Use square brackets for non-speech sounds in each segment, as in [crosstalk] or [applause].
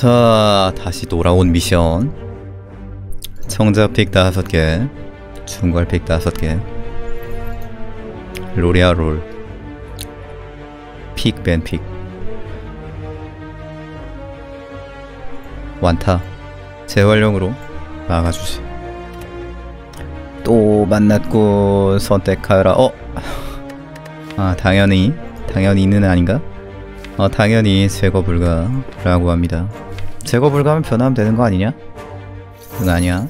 자, 다시 돌아온 미션. 청자 픽 다섯 개, 중괄 픽 다섯 개, 로리아 롤, 픽밴 픽, 완타, 재활용으로 막아주지. 또 만났고 선택하여라. 어, 아 당연히 당연히는 아닌가? 어 당연히 제거 불가라고 합니다. 제거 불가면 변하면 되는 거 아니냐? 응 아니야.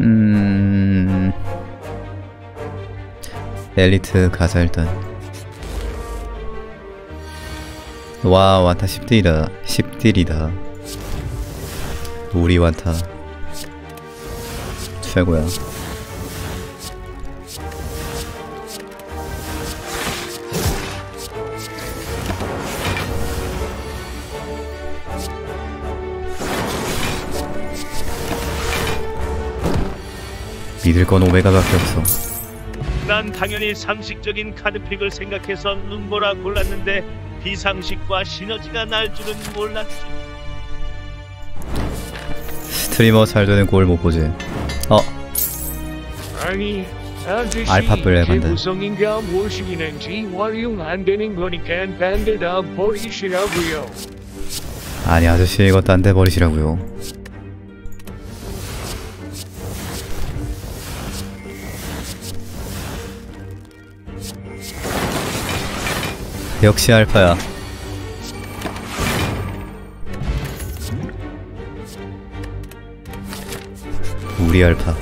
음 엘리트 가자 일단. 와 완타 10딜이다 10딜이다 우리 완타 최고야 믿을 건 오메가밖에 없어 난 당연히 상식적인 카드픽을 생각해서 눈보라 골랐는데 비상식과 시너지가 날 줄은 몰랐지. 스트리머 잘 되는 꼴 못 보지 어 아니 아저씨 제 해본다. 구성인가 무엇이긴지 활용 안 되는 거니까 반대다 버리시라고요. 아니 아저씨 이거 딴데 버리시라고요 역시 알파야. 우리 알파.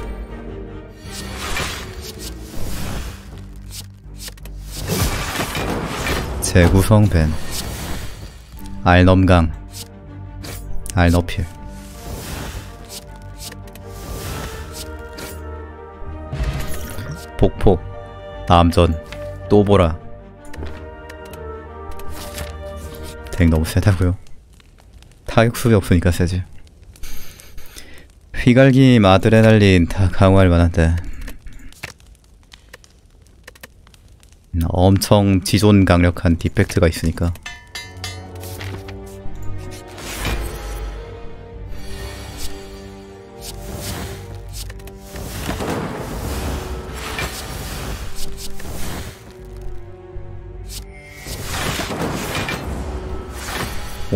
재구성 밴 알넘강 알너필. 복폭 암전. 또 보라 덱 너무 세다고요? 타격 수비 없으니까 세지. 휘갈기 마드레날린 다 강화할 만한데. 음, 엄청 지존 강력한 디펙트가 있으니까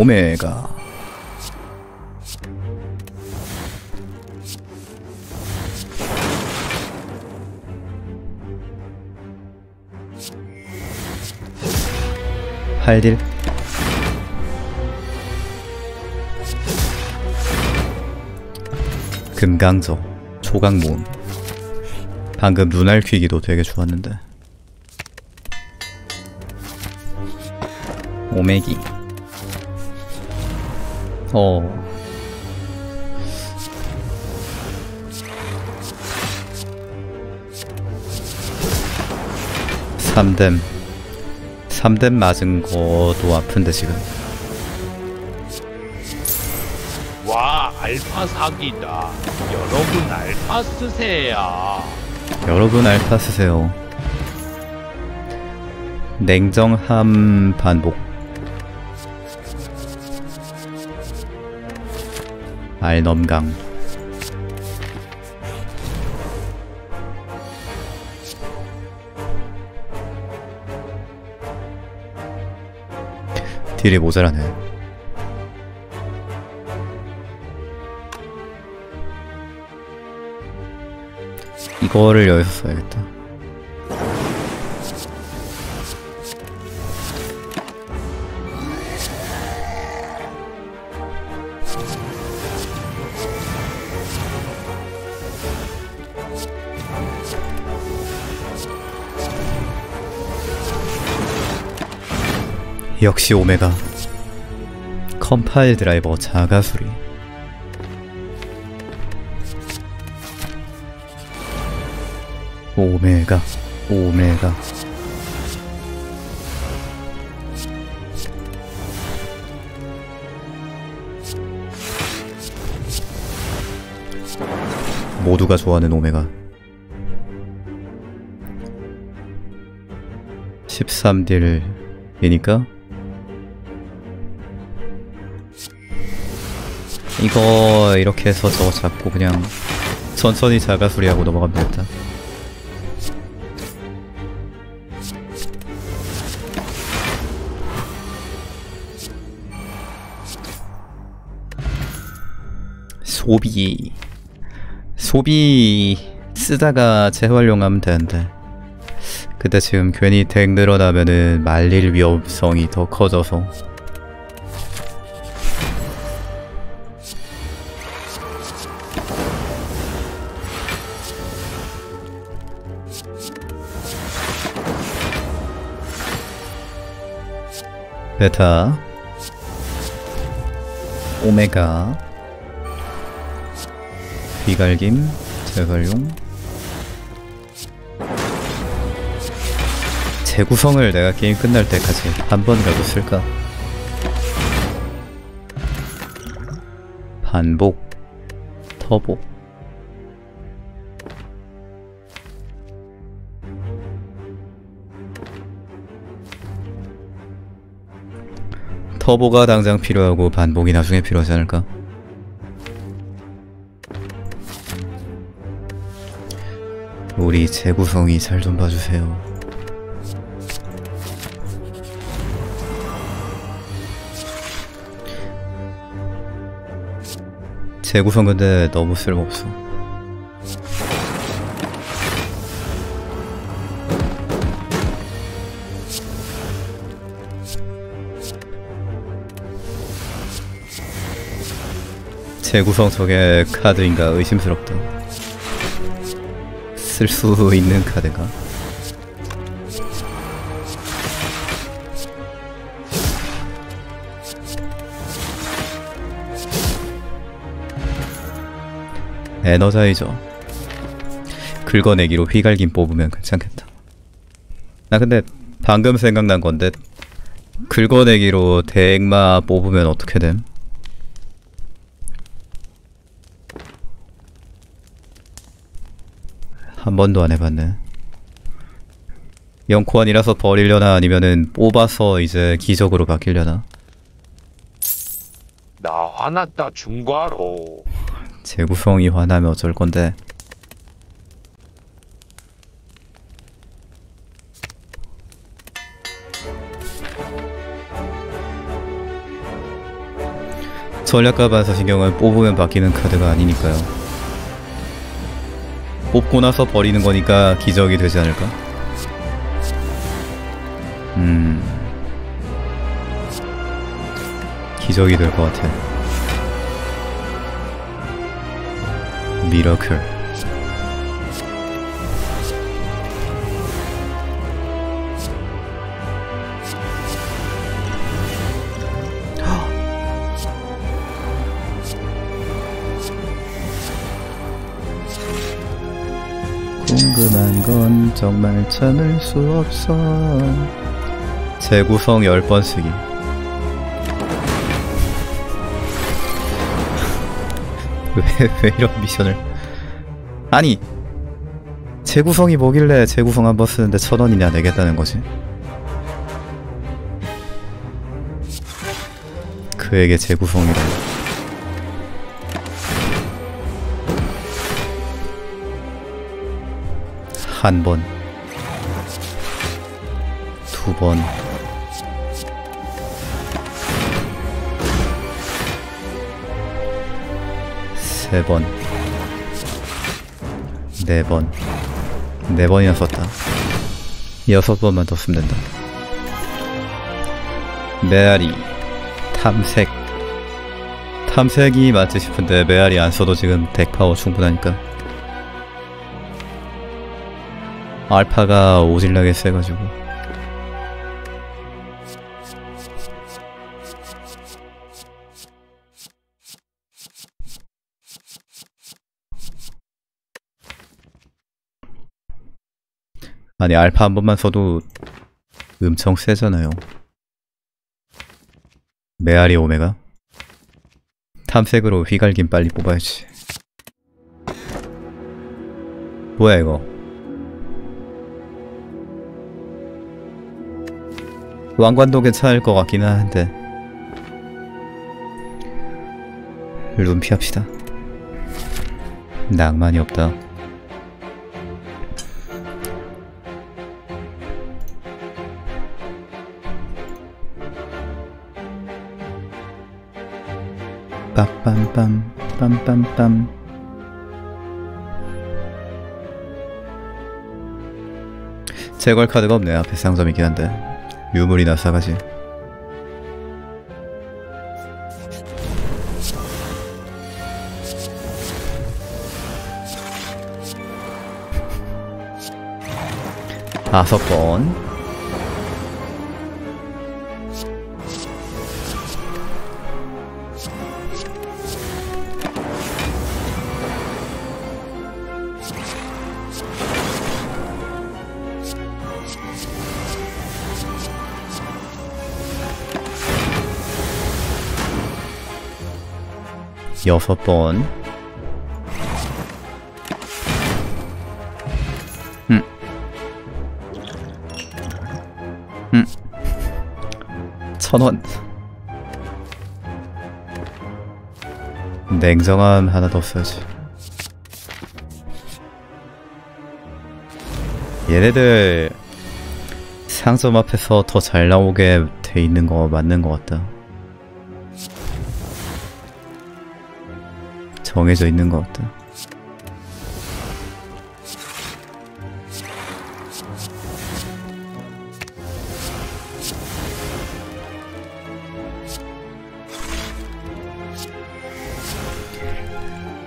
오메가. 할딜 금강저 초강 모음. 방금 눈알 퀴기도 되게 좋았는데. 오메기 어. 삼댐삼댐 맞은 거도 아픈데 지금. 와 알파 사기다. 여러분 알파 쓰세요. 여러분 알파 쓰세요. 냉정함 반복 알넘강. 딜이 모자라네. 이거를 여기서 써야겠다 역시 오메가. 컴파일 드라이버 자가 수리. 오메가 오메가. 모두가 좋아하는 오메가. 13딜이니까 이거 이렇게 해서 저거 잡고 그냥 천천히 자가수리하고 넘어가면 되겠다. 소비. 소비 쓰다가 재활용하면 되는데. 근데 지금 괜히 덱 늘어나면은 말릴 위험성이 더 커져서 베타 오메가 비갈김 재활용 재구성을 내가 게임 끝날 때까지 한 번이라도 쓸까? 반복 터보 터보가 당장 필요하고 반복이 나중에 필요하지 않을까? 우리 재구성이 잘 좀 봐주세요. 재구성 근데 너무 쓸모없어. 재구성 저게 카드인가 의심스럽다. 쓸 수 있는 카드가? 에너자이저 긁어내기로 휘갈김 뽑으면 괜찮겠다 나 근데 방금 생각난 건데 긁어내기로 대액마 뽑으면 어떻게 됨? 한 번도 안 해봤네. 영코안이라서 버리려나 아니면은 뽑아서 이제 기적으로 바뀌려나? 나 화났다 중과로. 재구성이 화나면 어쩔 건데? 전략가 반사 신경은 뽑으면 바뀌는 카드가 아니니까요 뽑고 나서 버리는 거니까 기적이 되지 않을까? 음... 기적이 될 것 같아. 미러클 궁금한 건 정말 참을 수 없어. 재구성 10번 쓰기. [laughs] 왜, 왜 이런 미션을. 아니 재구성이 뭐길래 재구성 한 번 쓰는데 천 원이냐 내겠다는 거지? 그에게 재구성이라 한 번, 두 번, 세 번, 네 번, 네 번이나 썼다. 여섯 번만 더 쓰면 된다. 메아리, 탐색. 탐색이 맞지 싶은데 메아리 안 써도 지금 덱 파워 충분하니까. 알파가 오질나게 세가지고. 아니 알파 한 번만 써도 엄청 세잖아요. 메아리 오메가? 탐색으로 휘갈긴 빨리 뽑아야지. 뭐야 이거? 왕관도 괜찮을 것 같기는 한데 룸 피합시다. 낭만이 없다. 빰빰빰 빰빰빰 제거할 카드가 없네 앞에 상점이긴 한데 유물이나 사가지. 다섯 번 여섯 번 음. 음. 천원 냉정함 하나 더 써야지 얘네들 상점 앞에서 더 잘 나오게 돼 있는 거 맞는 것 같다 정해져 있는 것 같다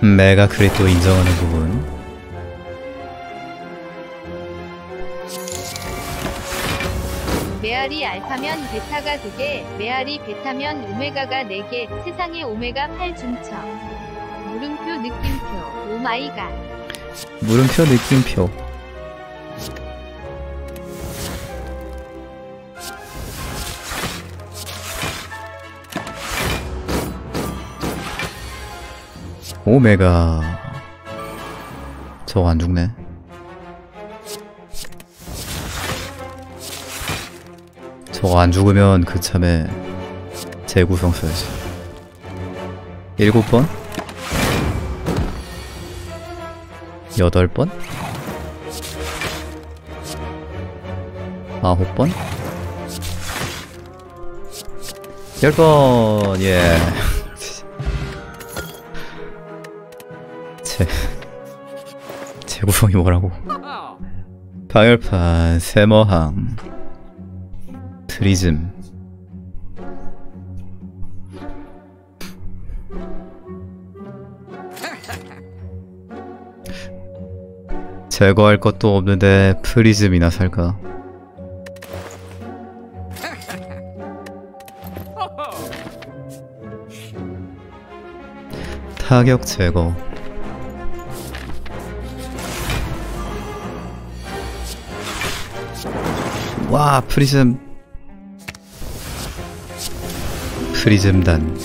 메가 크리또 인정하는 부분 메아리 알파면 베타가 2개, 메아리 베타면 오메가가 4개, 세상에 오메가 8 중첩. 느낌표, 오마이갓. 물음표 느낌표. 오메가. 저거 안 죽네. 저거 안 죽으면 그 참에 재구성 써야지 일곱 번 여덟 번 아홉 번열 번, 예. [laughs] 제, 재구성이 뭐라고. 방열판, 세머항, 트리즘. 제거할 것도 없는데 프리즘이나 살까? 타격 제거. 와 프리즘. 프리즘단.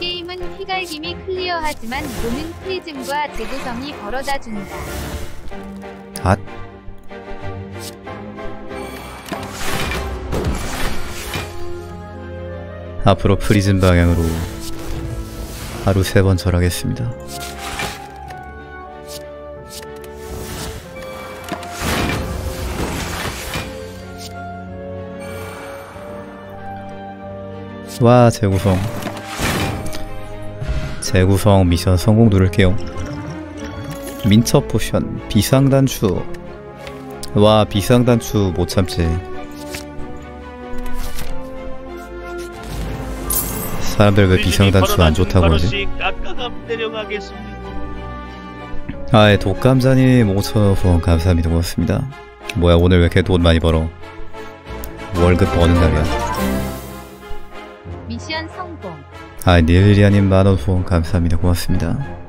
게임은 휘갈김이 클리어하지만 노는 프리즘과 재구성이 벌어다 준다. 앗 앞으로 프리즘 방향으로 하루 세 번 절하겠습니다. 와 재구성 재구성 미션 성공 누를게요 민첩 potion 비상단추. 와 비상단추 못 참지. 사람들 왜 비상단추 안 좋다고 하지? 아예 독감자님 5천원 후원 감사합니다. 고맙습니다. 뭐야 오늘 왜 이렇게 돈 많이 벌어? 월급 버는 날이야. 미션 성공. 아 닐리아님 만원 후원 감사합니다. 고맙습니다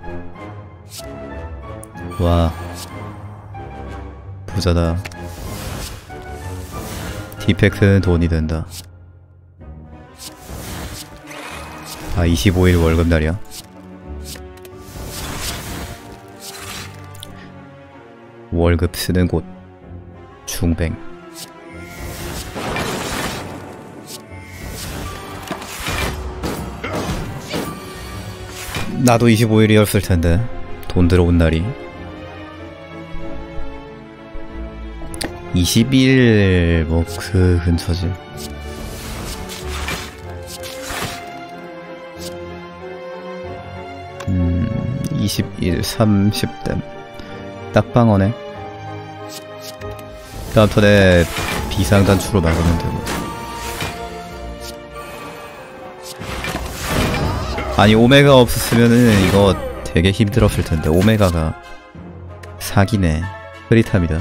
와. 부자다. 디펙트는 돈이 된다. 아 25일 월급 날이야? 월급 쓰는 곳. 중뱅. 나도 25일이었을 텐데. 돈 들어온 날이 20일 뭐 그 근처지. 음 20일 30댐. 딱 방어네. 다음 턴에 비상단추로 막으면 되고 아니 오메가 없었으면은 이거 되게 힘들었을 텐데 오메가가 사기네. 흐릿합니다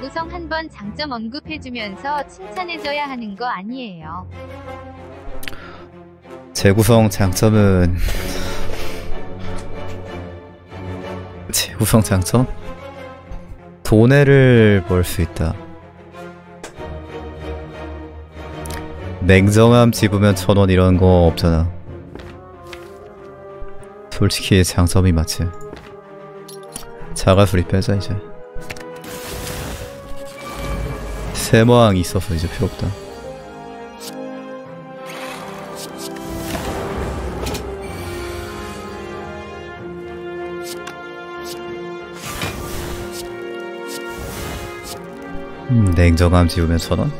재구성 한 번 장점 언급해주면서 칭찬해줘야 하는 거 아니에요. 재구성 장점은 재구성 장점? 돈해를 벌수 있다 냉정함 집으면 천원 이런 거 없잖아 솔직히 장점이 맞지 자가수리 빼자 이제 세모항 있어서 이제 필요 없다 음, 냉정함 지우면 천원?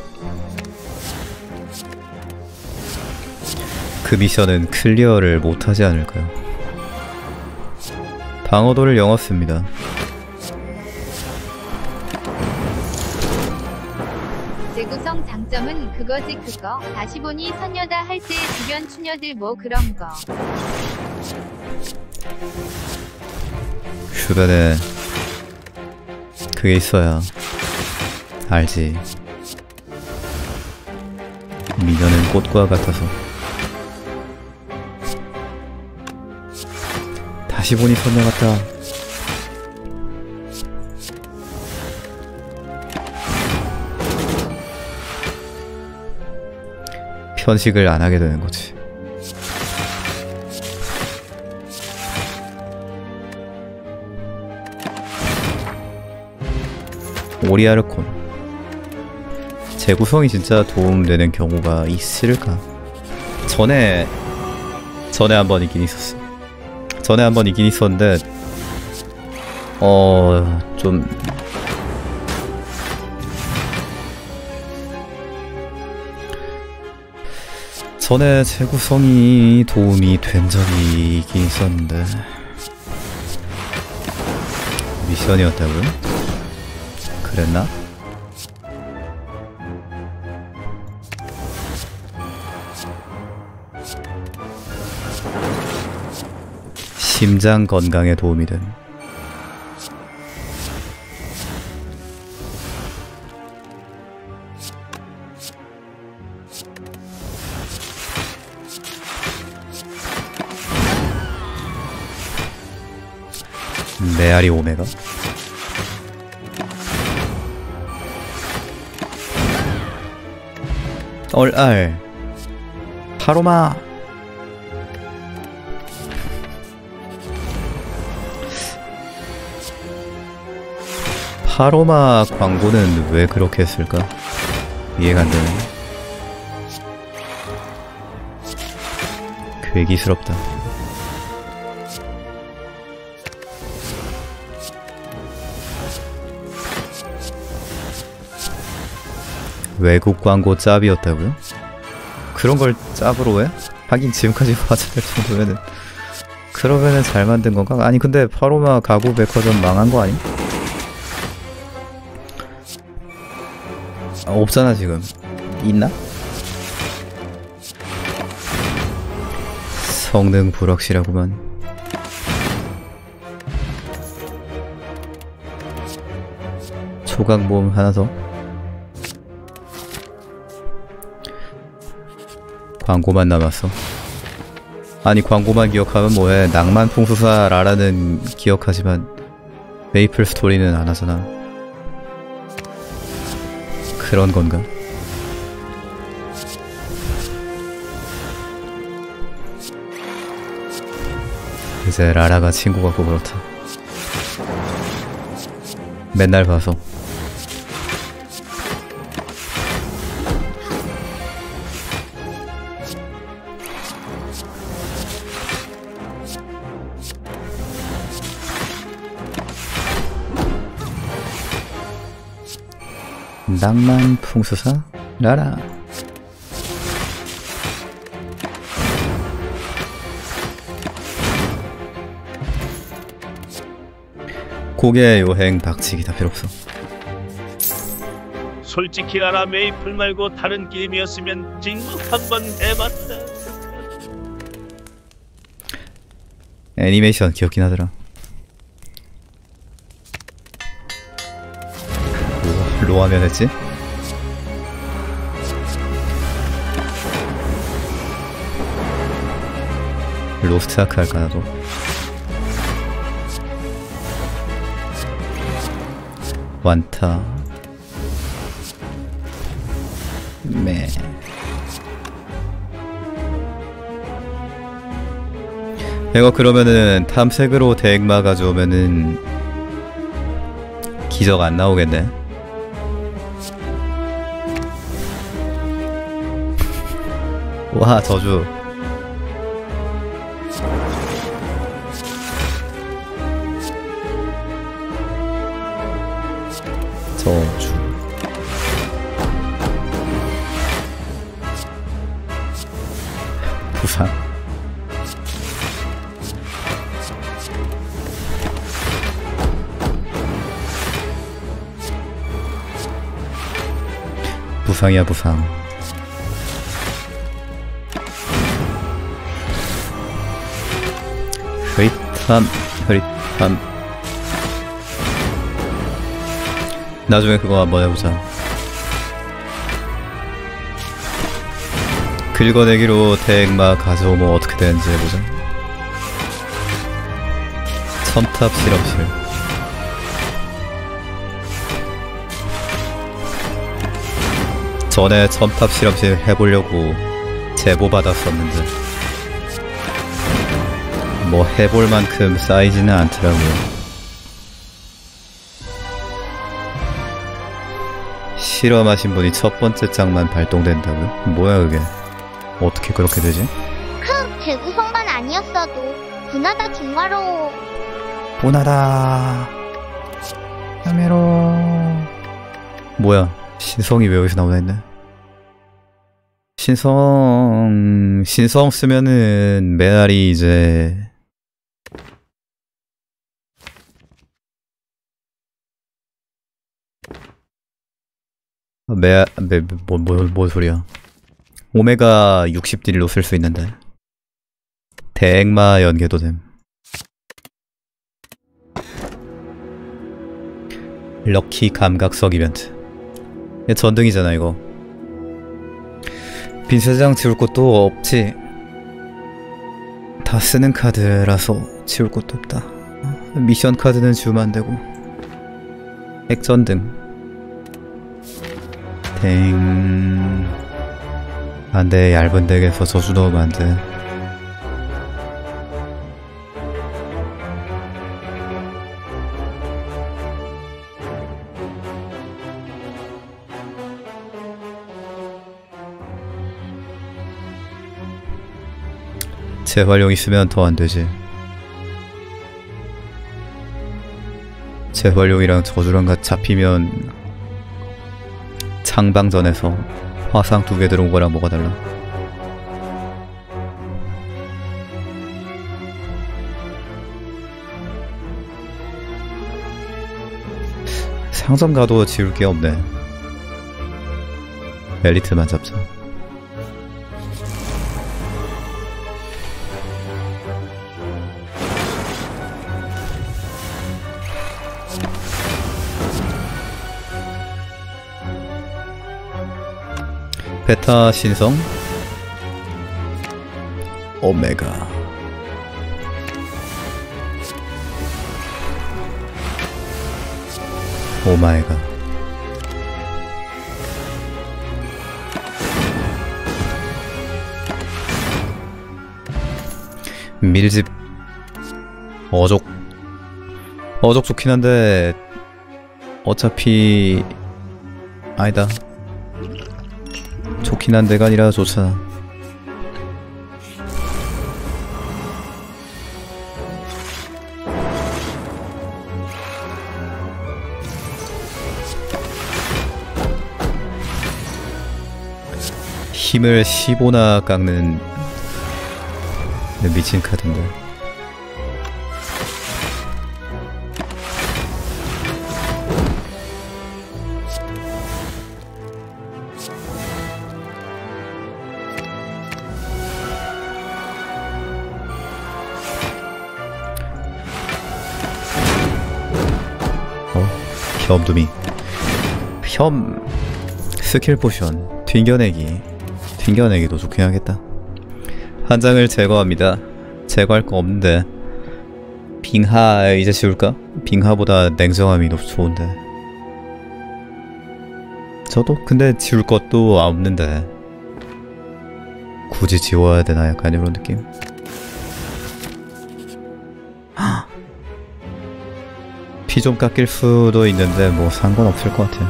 그 미션은 클리어를 못하지 않을까요? 방어도를 영었습니다. 그거지 그거. 다시 보니 선녀다 할 때 주변 추녀들 뭐 그런 거. 주변에 그게 있어야 알지. 미녀는 꽃과 같아서. 다시 보니 선녀 같다. 편식을 안 하게 되는 거지. 오리아르콘 재구성이 진짜 도움되는 경우가 있을까? 전에 전에 한번 있긴 있었어. 전에 한번 있긴 있었는데 어 좀 전에 재구성이 도움이 된 적이 있긴 있었는데 미션이었다고요? 그랬나? 심장 건강에 도움이 된 메아리 오메가? 얼알 파로마 파로마 광고는 왜 그렇게 했을까? 이해가 안 되네. 괴기스럽다. 외국 광고 짭이었다고요? 그런 걸 짭으로 해? 하긴 지금까지 [laughs] 화제될 정도면은 그러면은 잘 만든 건가? 아니 근데 파로마 가구 백화점 망한 거 아니? 아, 없잖아 지금 있나? 성능 불확실하구만 초강보험 하나 더 광고만 남았어 아니 광고만 기억하면 뭐해 낭만 풍수사 라라는 기억하지만 메이플 스토리는 안 하잖아 그런 건가? 이제 라라가 친구 같고 그렇다. 맨날 봐서. 낭만 풍수사 라라. 고개 여행 박치기 다 필요 없어 솔직히 라라 메이플 말고 다른 게임이었으면 찍먹 한번 해봤다. 애니메이션 귀엽긴 하더라 로, 로 하면 했지? 로스트 아크 할까 나도 완타. 매 이거 그러면은 탐색으로 대액마 가져오면은 기적 안 나오겠네 와 저주. 저주. 부상 부상이야 부상 흐릿함 흐릿함 나중에 그거 한번 해보자. 긁어내기로 대액마 가져오면 어떻게 되는지 해보자. 첨탑 실험실. 전에 첨탑 실험실 해보려고 제보 받았었는데 뭐 해볼 만큼 쌓이지는 않더라고요. 실험하신 분이 첫 번째 장만 발동된다고요? 뭐야 그게? 어떻게 그렇게 되지? 크, 대구 성반 아니었어도 분하다 중화로 보나다 카메로 뭐야 신성이 왜 여기서 나오나 했네 신성 신성 쓰면은 메아리 이제 메아 메뭐뭐 뭐 소리야. 오메가 60딜로 쓸 수 있는데. 대액마 연계도 됨. 럭키 감각석 이벤트. 전등이잖아 이거. 빈세장 지울 것도 없지. 다 쓰는 카드라서 지울 것도 없다. 미션 카드는 지우면 안 되고. 액전등 댕 안돼 얇은 덱에서 저주 넣으면 안돼 재활용 있으면 더 안되지. 재활용이랑 저주랑 같이 잡히면 창방전에서 화상 두 개 들어온 거랑 뭐가 달라? 상점 가도 지울 게 없네. 엘리트만 잡자 베타 신성? 오메가. 오마이가 밀집. 어족. 어족 좋긴 한데 어차피 아니다 피난대가 아니라 좋잖아 힘을 15나 깎는 미친 카드인데. 겸두미 겸 skill potion 튕겨내기 튕겨내기도 좋긴 하겠다. 한 장을 제거합니다. 제거할 거 없는데. 빙하 이제 지울까? 빙하보다 냉정함이 더 좋은데. 저도 근데 지울 것도 없는데. 굳이 지워야 되나? 약간 이런 느낌 피 좀 깎일 수도 있는데 뭐 상관없을 것 같아요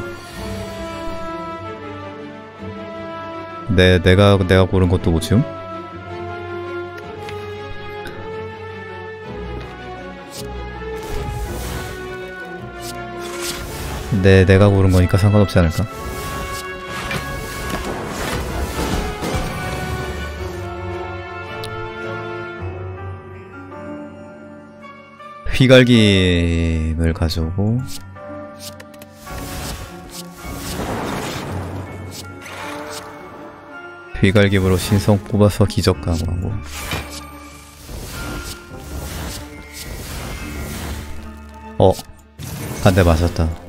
내, 내가 내가 고른 것도 못 지움? 내 내가 고른 거니까 상관없지 않을까? 휘갈김을 가져오고 휘갈김으로 신성 뽑아서 기적 강화하고 어? 한대 맞았다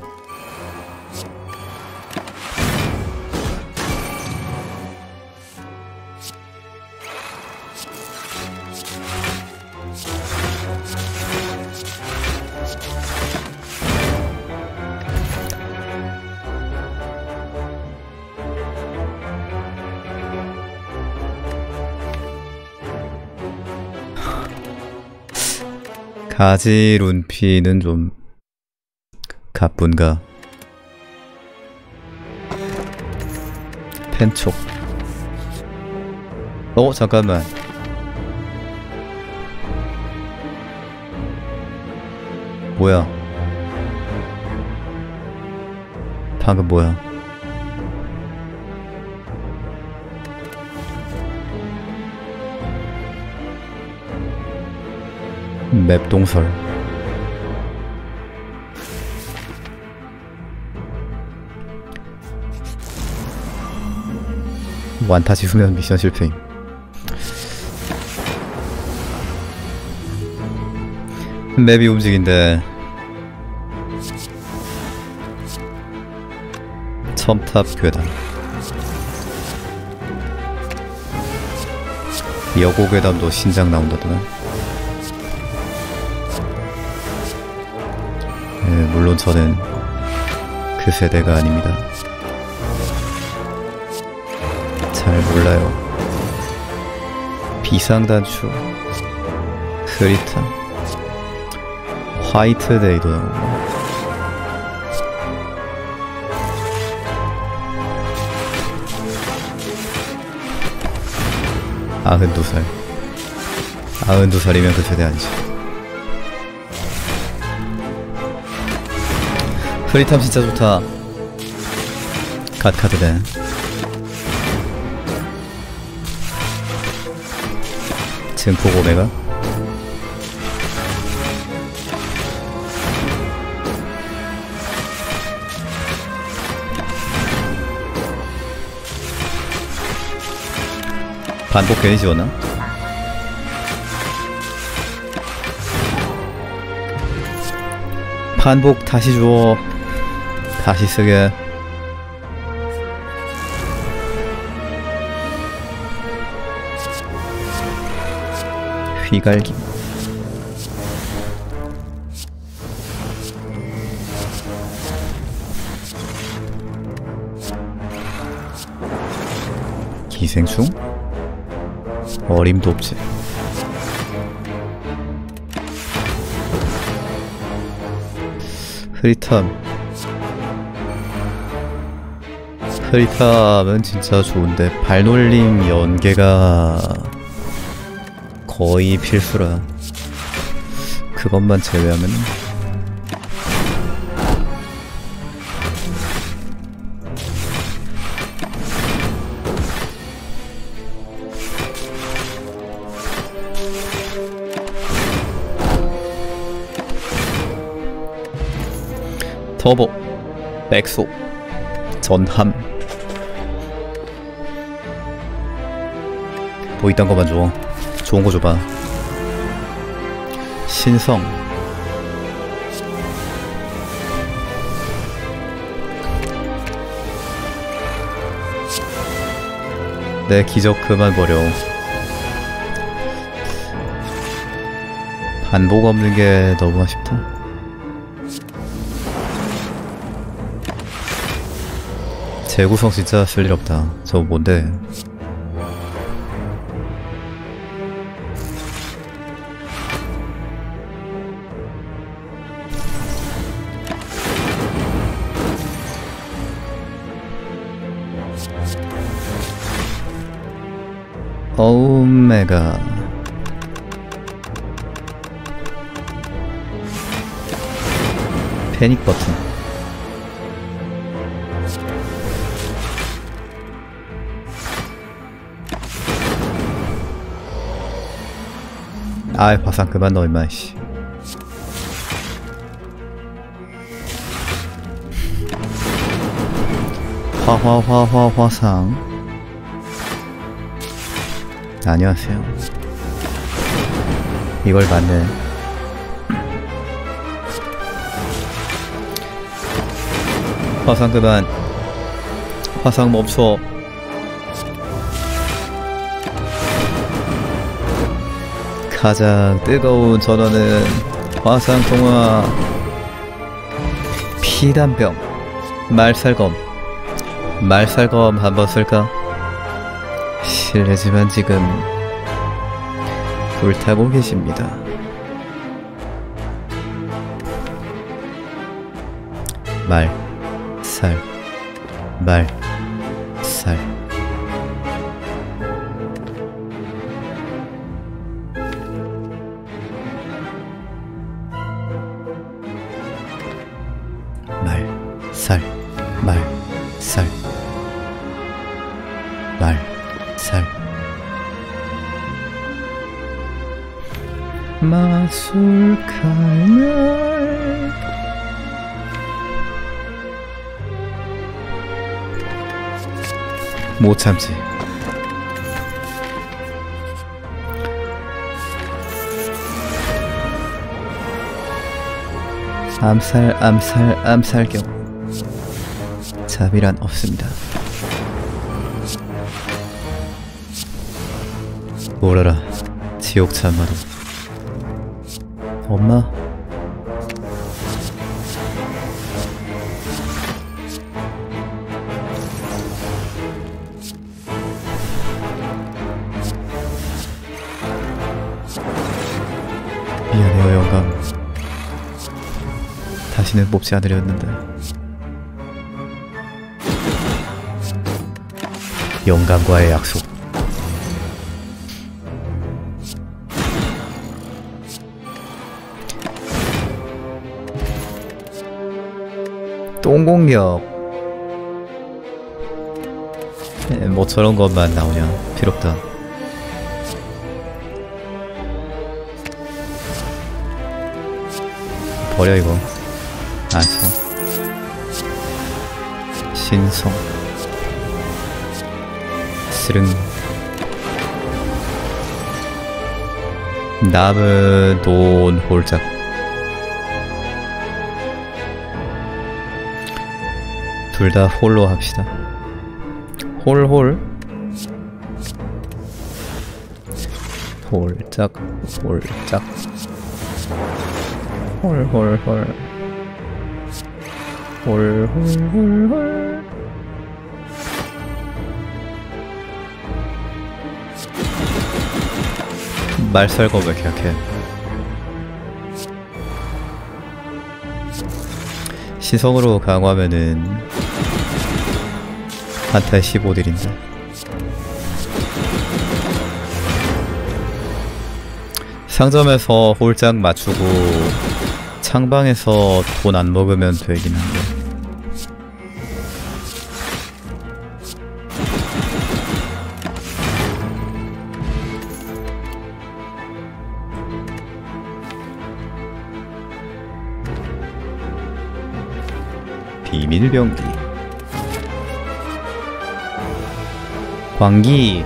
가지 룬피는 좀 가뿐가? 펜촉. 어 잠깐만. 뭐야? 방금 뭐야 맵 동설. 완타지 수면 미션 실패임. 맵이 움직인데 첨탑 괴담. 여고 괴담도 신작 나온다더만 물론 저는 그 세대가 아닙니다. 잘 몰라요. 비상단추, 흐리탄, 화이트데이도 나오고 아흔두 살 아흔두 살이면 그 세대 아니지 프리탐 진짜 좋다. 갓 카드네. 증폭 오메가? 반복 괜히 지웠나? 반복 다시 줘 다시 쓰게. 휘갈김 기생충? 어림도 없지. 흐리탐 트리탑은 진짜 좋은데 발놀림 연계가 거의 필수라 그것만 제외하면 터보 백소 전함. 뭐 이딴 거만 줘. 좋은 거 줘봐. 신성. 내 기적 그만 버려. 반복 없는 게 너무 아쉽다. 재구성 진짜 쓸 일 없다. 저 뭔데 오메가 패닉 버튼. 아이 화상 그만 넣어 임마 씨. 화화화화 화상 안녕하세요. 이걸 맞네. 화상 그만. 화상 멈춰. 가장 뜨거운 전원은 화상 통화. 피단병. 말살검. 말살검 한번 쓸까? 실례지만 지금 불타고 계십니다. 말, 살, 말, 암살, 암살, 암살경. 자비란 없습니다. 몰아라, 지옥 참마도. 엄마? 미안해요, 영감. 뽑지 않으려 했는데. 영감과의 약속. 똥공격. 에, 뭐 저런 것만 나오냐. 필요 없다. 버려 이거 안 써. 신성. 스릉. 남은 돈 홀짝. 둘다 홀로 합시다. 홀홀. 홀짝 홀짝. 홀홀홀 홀홀홀홀 말살거 왜 이렇게 약해? 시성으로 강화하면은 한타 15딜인데. 상점에서 홀짝 맞추고 창방에서 돈 안 먹으면 되긴 한데 비밀병기. 광기.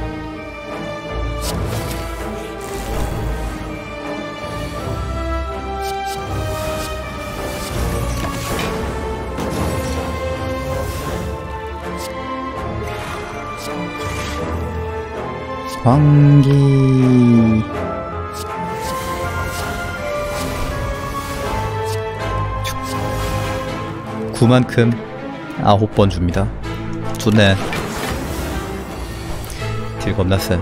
광기 구만큼 아홉 번 줍니다. 좋네. 딜 겁나 세.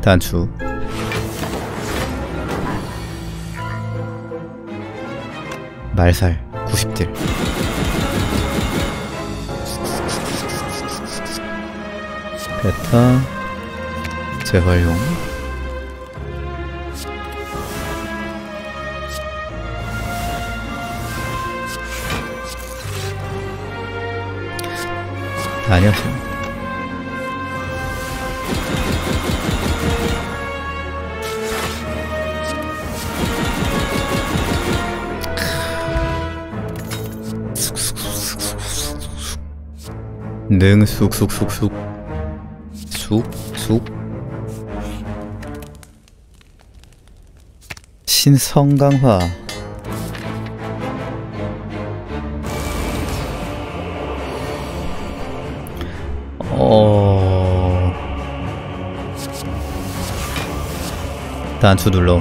단추. 말살 90딜. 베타 재활용 아니었어요. 능 쑥쑥쑥쑥. 쑥쑥. 신성강화 단추 눌러.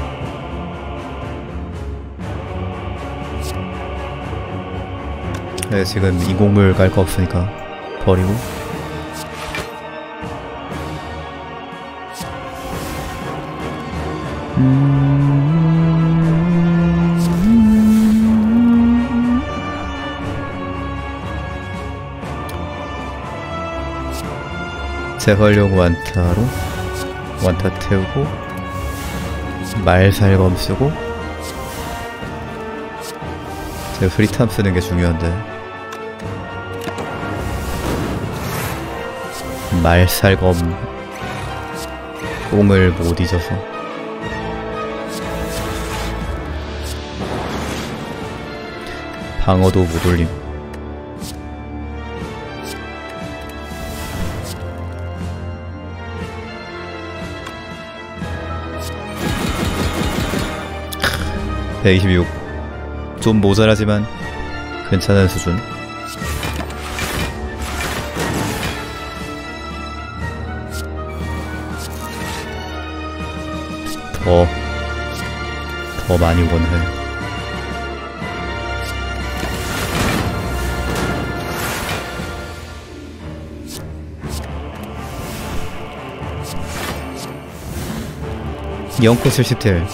네, 지금 이공물 깔 거 없으니까 버리고. 음... 재활용 완타로 완타 태우고 말살검 쓰고 제가 프리탐 쓰는 게 중요한데. 말살검 뽕을 못 잊어서. 방어도 못 올림 (126) 좀 모자라지만 괜찮은 수준. 더, 더 많이 원해. 영코 70딜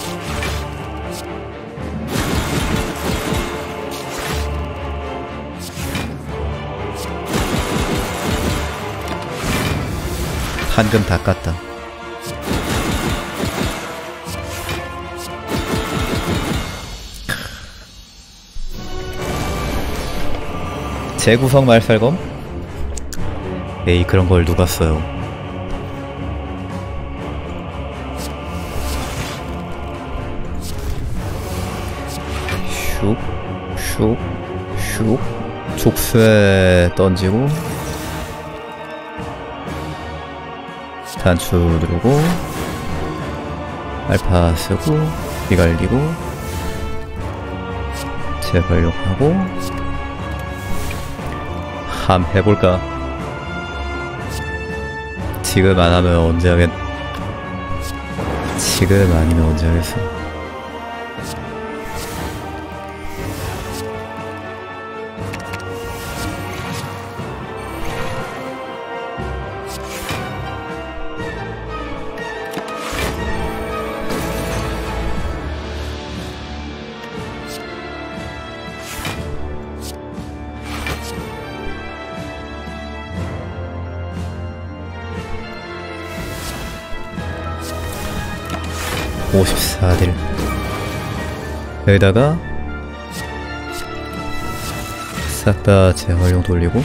한금 다 깠다. 재구성 말살검? 에이 그런 걸 누가 써요? 슉, 슉, 슉. 족쇄 던지고 단추 누르고 알파 쓰고 비갈리고 재활용하고 함 해볼까? 지금 안 하면 언제 하겠? 지금 아니면 언제 하겠어 여기다가 싹 다 재활용 돌리고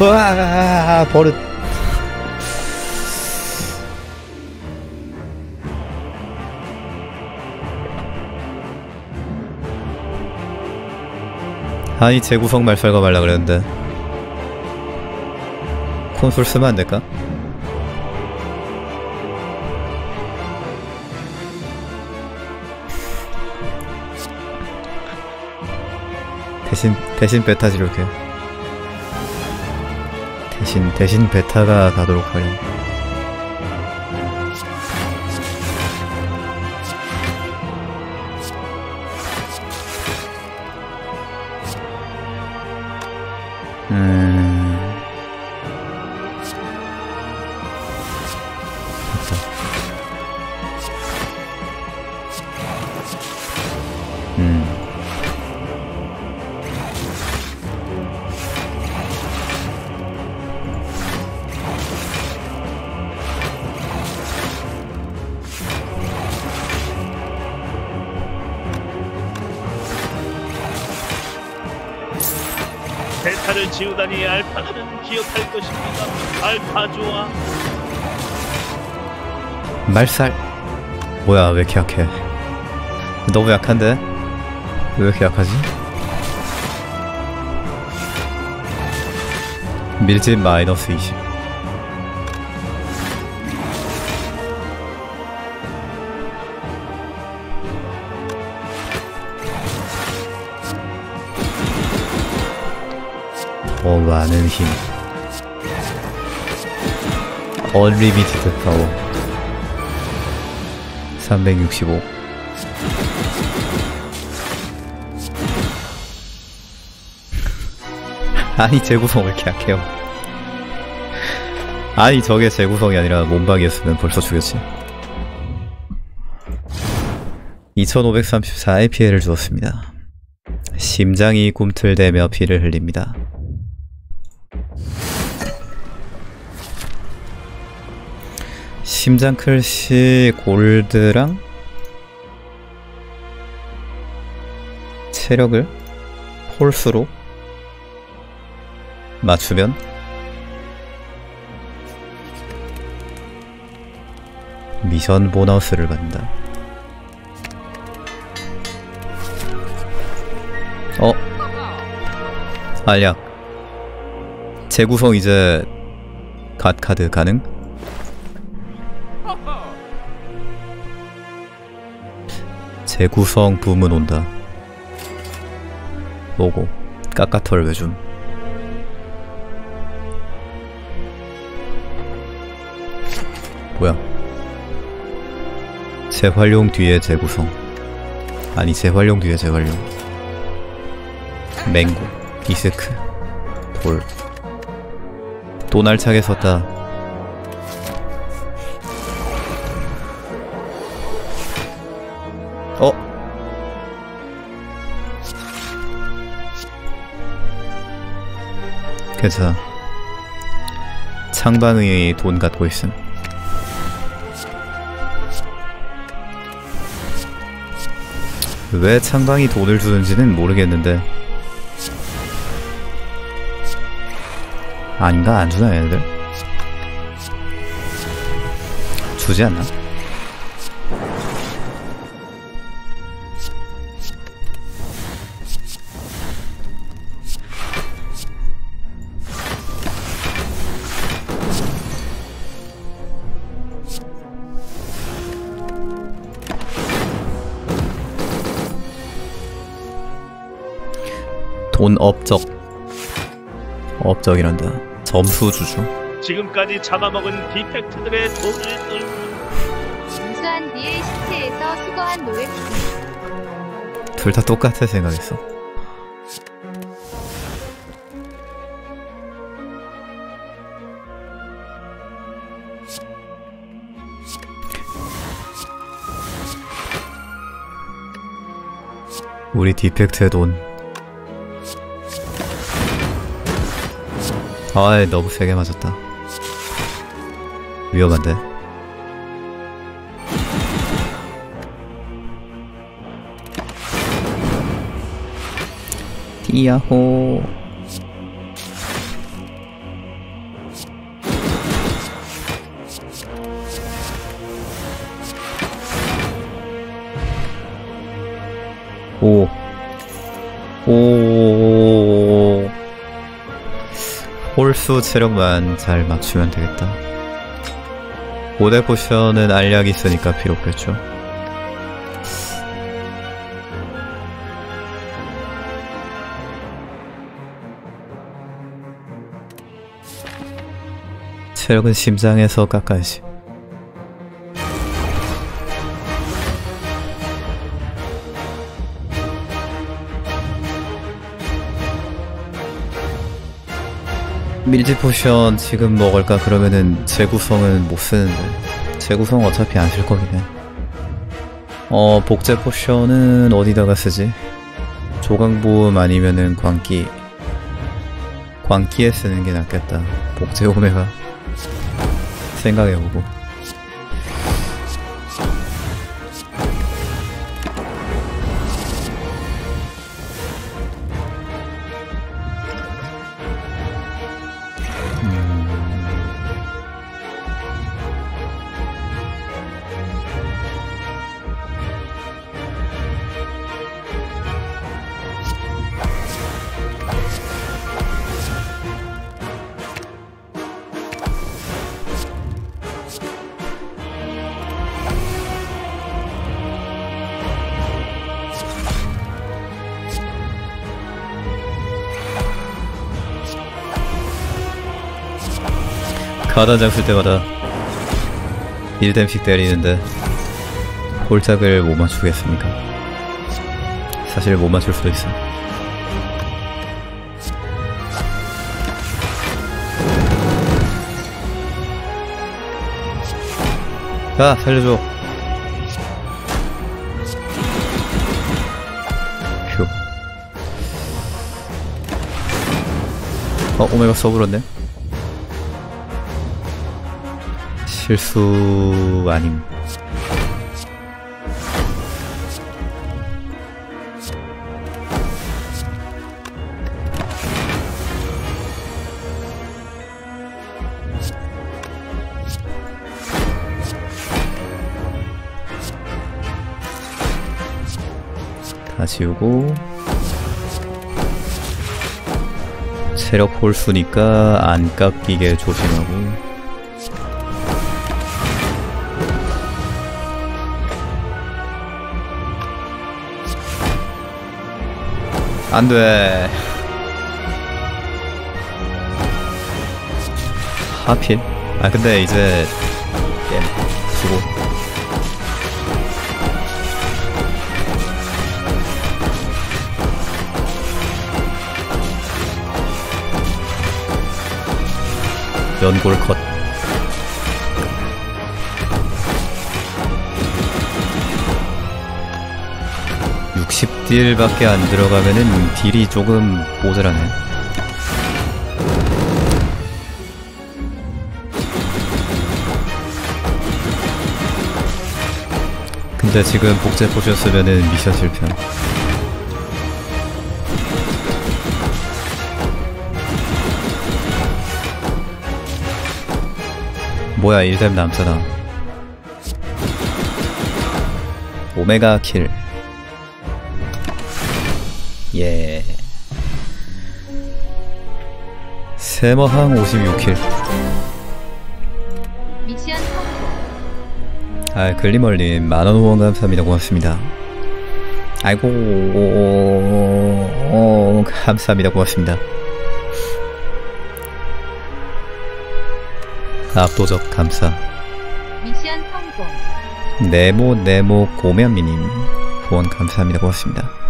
와 버릇. 아니 재구성 말 설거 말라 그랬는데 콘솔 쓰면 안 될까? 대신 대신 베타 지를게요. 대신 대신 베타가 가도록 하렴. 음. 지우다니 알파는 기억할 것입니다. 알파 좋아. 말살 뭐야 왜 이렇게 약해 너무 약한데 왜 이렇게 약하지 밀집 마이너스 20 많은 힘. unlimited power 365 아니 재구성 왜 이렇게 약해요. 아니 저게 재구성이 아니라 몸박이었으면 벌써 죽였지. 2534의 피해를 주었습니다. 심장이 꿈틀대며 피를 흘립니다 심장 클시 골드랑 체력을 홀수로 맞추면 미션 보너스를 받는다. 어? 알약. 재구성 이제 갓 카드 가능? 재구성 붐은 온다. 로고 까까털 외줌. 뭐야? 재활용 뒤에 재구성. 아니 재활용 뒤에 재활용. 맹구 이스크 돌또 날차게 섰다 괜찮아 창방이 돈 갖고 있음 왜 창방이 돈을 주는지는 모르겠는데 아닌가? 안 주나 얘네들? 주지 않나? 돈 업적 업적이란다. 점수 주주 지금까지 잡아먹은 디펙트들의 돈을 운수한 뒤에 시체에서 수거한 노획 둘다 똑같아 생각했어. 우리 디펙트의 돈 아이 너무 세게 맞았다. 위험한데? 띠야호 홀수 체력만 잘 맞추면 되겠다. 5대 포션은 알약이 있으니까 필요 없겠죠. 체력은 심장에서 깎아야지 민첩 potion 지금 먹을까 그러면은 재구성은 못 쓰는데 재구성 어차피 안 쓸 거긴 해. 어 복제 potion은 어디다가 쓰지? 조각모음 아니면은 광기 광기에 쓰는 게 낫겠다. 복제 오메가 생각해보고 가단장 쓸 때마다 1댐씩 때리는데 홀짝을 못 맞추겠습니까? 사실 못 맞출 수도 있어. 자, 살려줘. 휴. 어, 오메가 써버렸네. 실수 아님. 다 지우고 체력 홀수니까 안 깎이게 조심하고 안돼. 하필. 아 근데 이제 게임 수고. 연골 컷 딜밖에 안 들어가면은 딜이 조금 모자라네. 근데 지금 복제 쓰면은 미션 실패. 뭐야 1뎀 남잖아. 오메가 킬. 예. 세머항 56킬. 미션 성공. 아, 글리멀님, 만원 후원 감사합니다. 고맙습니다. 아이고, 오, 감사합니다. 고맙습니다. 압도적 감사. 미션 성공. 네모, 네모, 고면미님, 후원 감사합니다. 고맙습니다.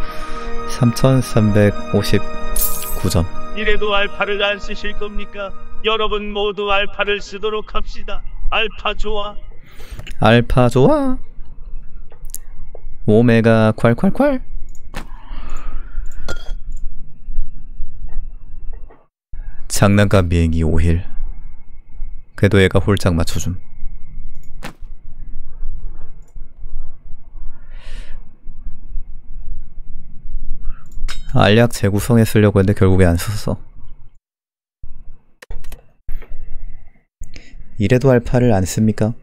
3359점. 이래도 알파를 안 쓰실 겁니까? 여러분 모두 알파를 쓰도록 합시다. 알파 좋아. 알파 좋아. 오메가 콸콸콸. 장난감 비행기 5일. 그래도 얘가 홀짝 맞춰줌. 알약 재구성에 쓰려고 했는데 결국에 안 썼어. 이래도 알파를 안 씁니까?